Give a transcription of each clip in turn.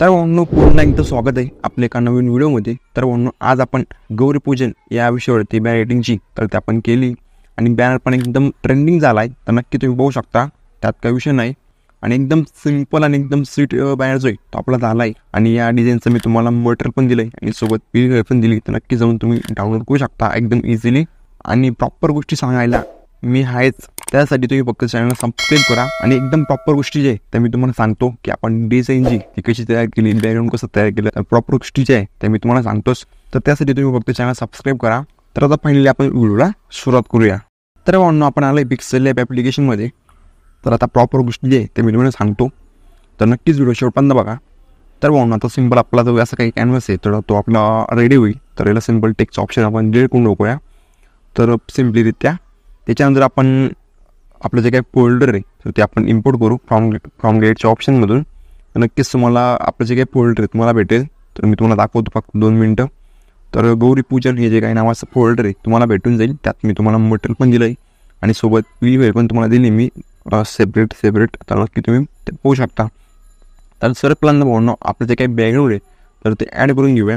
तर भाऊंनो पुन्हा एकदा स्वागत आहे आपल्या एका नवीन व्हिडिओमध्ये. तर भाऊंनो आज आपण गौरीपूजन या विषयावरती बॅनर एडिटिंगची तर ते आपण केली. आणि बॅनर पण एकदम ट्रेंडिंग झाला आहे तर नक्की तुम्ही बघू शकता. त्यात काही विषय नाही. आणि एकदम सिंपल आणि एकदम स्वीट बॅनर जो आहे तो आपला झाला आहे आणि या डिझाईनचं मी तुम्हाला मटेरियल पण दिलं आहे आणि सोबत पी पण दिली. तर नक्की जाऊन तुम्ही डाउनलोड करू शकता एकदम इझिली आणि प्रॉपर गोष्टी सांगायला मी आहेच. त्यासाठी तुम्ही फक्त चॅनलला सबस्क्राईब करा आणि एकदम प्रॉपर गोष्टी जे आहे त्या मी तुम्हाला सांगतो की आपण डिझाईन जी ती कशी तयार केली बॅकग्राऊंड कसं तयार केलं प्रॉपर गोष्टी जे आहे त्या मी तुम्हाला सांगतोच. तर त्यासाठी तुम्ही फक्त चॅनल सबस्क्राईब करा. तर आता फायनली आपण व्हिडिओला सुरुवात करूया. तर म्हणून आपण आलं आहे पिक्सेल लॅब ॲप्लिकेशनमध्ये तर आता प्रॉपर गोष्टी जे आहे ते मी तुम्हाला सांगतो. तर नक्कीच व्हिडिओ शेवटपर्यंत बघा. तर म्हणून आता सिंपल आपला जो असा काही कॅनव्हस आहे तर तो आपला रेडी होईल. तर याला सिंपल टेक्सचं ऑप्शन आपण डिलीट करून टाकूया. तर सिम्पलीरित्या त्याच्यानंतर आपण आपलं जे काही फोल्डर आहे तर ते आपण इम्पोर्ट करू फ्रॉम फ्रॉम गेटच्या ऑप्शनमधून तर नक्कीच तुम्हाला आपलं जे काही फोल्डर आहे तुम्हाला भेटेल. तर मी तुम्हाला दाखवतो फक्त दोन मिनटं. तर गौरी पूजन हे जे काही नावाचं फोल्डर आहे तुम्हाला भेटून जाईल. त्यात मी तुम्हाला मटेरियल पण दिलं आहे आणि सोबत पी वेळ पण तुम्हाला दिली मी. सेपरेट सेपरेट तर नक्की तुम्ही ते पाहू शकता. तर सर प्लॅन भावनो आपलं जे काही बॅकग्राऊंड आहे तर ते ॲड करून घेऊया.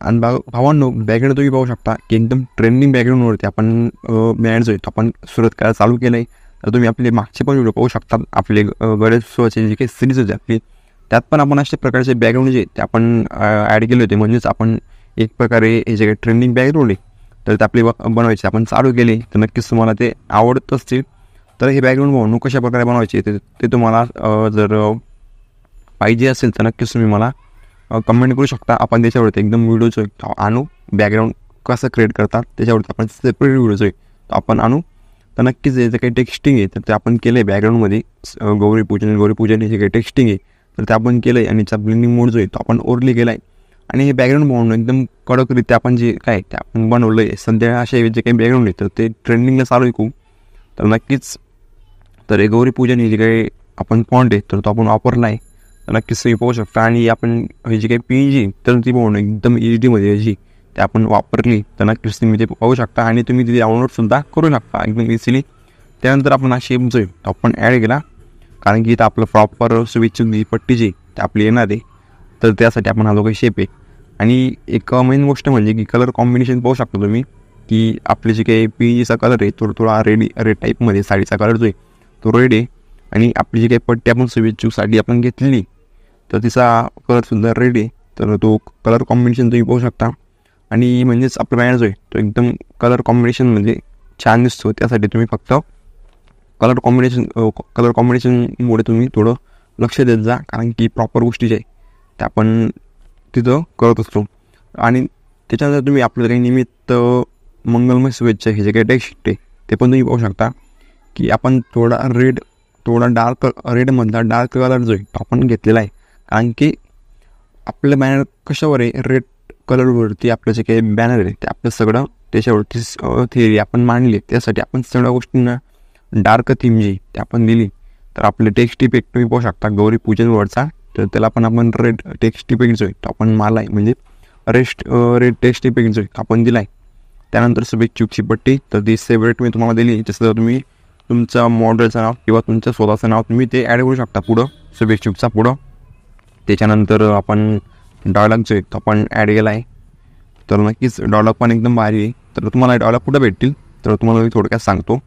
आणि बा भावांनो बॅकग्राऊंड तुम्ही पाहू शकता की एकदम ट्रेंडिंग बॅकग्राऊंडवरती आपण बँड जो आहे आपण सुरत करायला चालू केलं आहे तर तुम्ही आपले मागचे पण व्हिडिओ पाहू शकता. आपले गणेशोत्सवाचे जे काही सिरीज होते आपली त्यात पण आपण अशा प्रकारचे बॅकग्राऊंड जे ते आपण ॲड केले होते. म्हणजेच आपण एक प्रकारे हे जे काही ट्रेंडिंग बॅकग्राऊंड आहे तर ते आपले बनवायचे. आपण चालू केले तर नक्कीच तुम्हाला ते आवडत असतील. तर हे बॅकग्राऊंड म्हणून कशा प्रकारे बनवायचे ते ते तुम्हाला जर पाहिजे असेल तर नक्कीच तुम्ही मला कमेंट करू शकता. आपण त्याच्यावरती एकदम व्हिडिओचं जो आणू. बॅकग्राऊंड कसं क्रिएट करतात त्याच्यावरती आपण सेपरेट व्हिडिओचं आहे तर आपण आणू. तर नक्कीच जे काही टेक्स्टिंग आहे तर ते आपण केलं आहे बॅकग्राऊंडमध्ये गौरीपूजन गौरीपूजन हे जे काही टेक्स्टिंग आहे तर ते आपण केलं आहे आणि त्या ब्लिंडिंग मोड जो आहे तो आपण ओरली केला आहे आणि हे बॅकग्राऊंड बनवणं एकदम कडकरित्या आपण जे काय ते आपण बनवलं आहे सध्या असे जे काही बॅकग्राऊंड आहे तर ते ट्रेंडिंगला चालू आहे खूप. तर नक्कीच तर हे गौरीपूजन हे जे काही आपण फॉन्ट आहे तर तो आपण वापरला आहे नक्कीच तुम्ही पाहू शकता आणि आपण ही जी काही पी जी तर ती पाहून एकदम एच डीमध्ये जी ते आपण वापरली तर नक्कीच तुम्ही ते पाहू शकता आणि तुम्ही तिथे डाउनलोडसुद्धा करू शकता. एकदम इझिली त्यानंतर आपण हा शेप जो आहे तो आपण ॲड केला. कारण की इथं आपलं प्रॉपर स्विच पट्टी जी ते आपली येणार आहे. तर त्यासाठी आपण हा जो काही शेप आहे. आणि एक मेन गोष्ट म्हणजे की कलर कॉम्बिनेशन पाहू शकता तुम्ही की आपले जे काही पी जीचा कलर आहे थोडा थोडा रेड रेड टाईपमध्ये साडीचा कलर जो आहे तो रेड आहे. आणि आपली जी काही पट्टी आपण स्विच साडी आपण घेतलेली तर तिचा कलरसुद्धा रेड आहे. तर तो कलर कॉम्बिनेशन तुम्ही पाहू शकता. आणि म्हणजेच आपला बॅनर जो आहे तो एकदम कलर कॉम्बिनेशन म्हणजे छान दिसतो. त्यासाठी तुम्ही फक्त कलर कॉम्बिनेशन कलर कॉम्बिनेशनमुळे तुम्ही थोडं लक्ष देत जा. कारण की प्रॉपर गोष्टी जे आहे त्या आपण तिथं करत असतो. आणि त्याच्यानंतर तुम्ही आपलं काही निमित्त मंगलमय शुभेच्छा हे जे काही टेक्स्ट आहे ते पण तुम्ही पाहू शकता. की आपण थोडा रेड थोडा डार्क रेडमधला डार्क कलर जो आहे तो आपण घेतलेला आहे. कारण की आपलं बॅनर कशावर आहे? रेड कलरवरती आपलं जे काही बॅनर आहे ते आपलं सगळं त्याच्यावरती थिअरी आपण मांडली. त्यासाठी आपण सगळ्या गोष्टींना डार्क थीम जी ते आपण दिली. तर आपले टेक्स्ट इफेक्ट तुम्ही पाहू शकता. गौरी पूजनवरचा तर त्याला पण आपण रेड टेक्स्ट इफेक्ट जो आहे तो आपण माला आहे म्हणजे रेस्ट रेड टेक्स्ट इफेक्ट जो आहे आपण दिला आहे त्यानंतर शुभेच्छुकची पट्टी. तर ती सेपरेट मी तुम्हाला दिली. जसं तुम्ही तुमचं मॉडेलचं नाव किंवा तुमचं स्वतःचं नाव तुम्ही ते ॲड करू शकता पुढं. शुभेच्छुकचा पुढं. त्याच्यानंतर आपण डॉयलॉग जो आहे तो आपण ॲड केला आहे. तर नक्कीच डॉलॉग पण एकदम भारी आहे. तर तुम्हाला डॉलॉग कुठं भेटतील? तर तुम्हाला मी थोडक्यात सांगतो.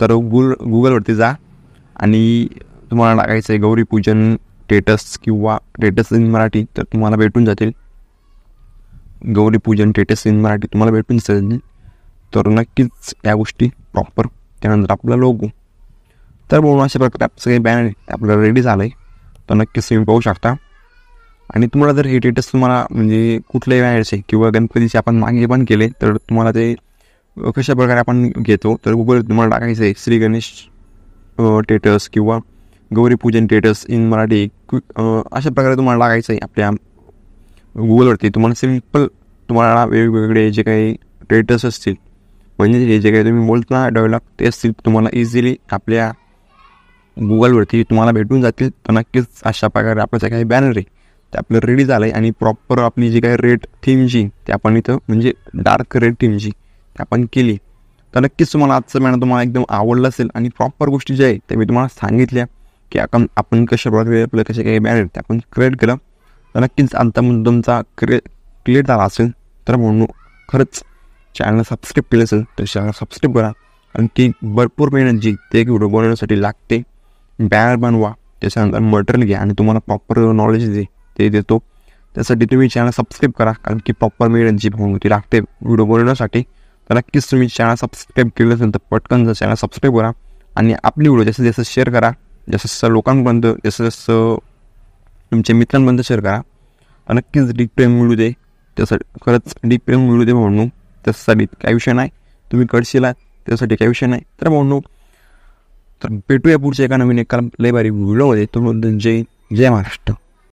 तर गुगल गुगलवरती जा आणि तुम्हाला टाकायचं आहे गौरीपूजन टेटस किंवा टेटस इन मराठी तर तुम्हाला भेटून जातील. गौरीपूजन टेटस इन मराठी तुम्हाला भेटून जातील तर नक्कीच या गोष्टी प्रॉपर त्यानंतर आपला लोगो तर म्हणून अशा प्रकारे आपलं सगळे बॅनर आहे आपलं रेडी झालं आहे तर नक्कीच तुम्ही पाहू शकता. आणि तुम्हाला जर हे टेटस तुम्हाला म्हणजे कुठल्याही वेळेचे किंवा गणपतीचे आपण मागे पण केले तर तुम्हाला ते कशा प्रकारे आपण घेतो तर गुगल तुम्हाला टाकायचं आहे श्री गणेश टेटस किंवा गौरीपूजन टेटस इन मराठी. अशा प्रकारे तुम्हाला टाकायचं आहे आपल्या गुगलवरती तुम्हाला सिंपल तुम्हाला वेगवेगळे जे काही टेटस असतील म्हणजे हे जे काही तुम्ही बोलता डेव्हलप ते असतील तुम्हाला इझिली आपल्या गुगलवरती तुम्हाला भेटून जातील. तर नक्कीच अशा प्रकारे आपलं जे काही बॅनर आहे ते आपलं रेडी झालं आहे आणि प्रॉपर आपली जी काही रेड थीमची ते आपण इथं म्हणजे डार्क रेड थीमची ते आपण केली. तर नक्कीच तुम्हाला आजचं बॅनर तुम्हाला एकदम आवडलं असेल आणि प्रॉपर गोष्टी ज्या आहे त्या मी तुम्हाला सांगितल्या की आपण आपण कशा प्रकारे आपलं कसे काही बॅनर ते आपण क्रिएट केलं. तर नक्कीच आता मग तुमचा क्रिए क्लिअर झाला असेल तर म्हणून खरंच चॅनल सबस्क्राईब केलं असेल तर चॅनल सबस्क्राईब करा. कारण की भरपूर मेहनत जी ते एक व्हिडिओ बनवण्यासाठी लागते. बॅनर बनवा त्याच्यानंतर मटेरियल घ्या आणि तुम्हाला प्रॉपर नॉलेज दे ते देतो. त्यासाठी तुम्ही चॅनल सबस्क्राईब करा कारण की प्रॉपर मेहनत जी ती लागते व्हिडिओ बनवण्यासाठी. तर नक्कीच तुम्ही चॅनल सबस्क्राईब केलं असेल तर पटकन चॅनल सबस्क्राईब करा आणि आपली व्हिडिओ जास्तीत जास्त शेअर करा. जास्तीत जास्त लोकांपर्यंत जास्तीत जास्त तुमच्या मित्रांपर्यंत शेअर करा. नक्कीच डीप प्रेम मिळू दे. त्यासाठी खरंच डीप प्रेम मिळू दे म्हणून त्यासाठी काही विषय नाही. तुम्ही कडशीला त्यासाठी काही विषय नाही. तर म्हणून तर भेटूया पुढच्या एका नवीन एका लय भारी व्हिडिओमध्ये तो जय जय महाराष्ट्र.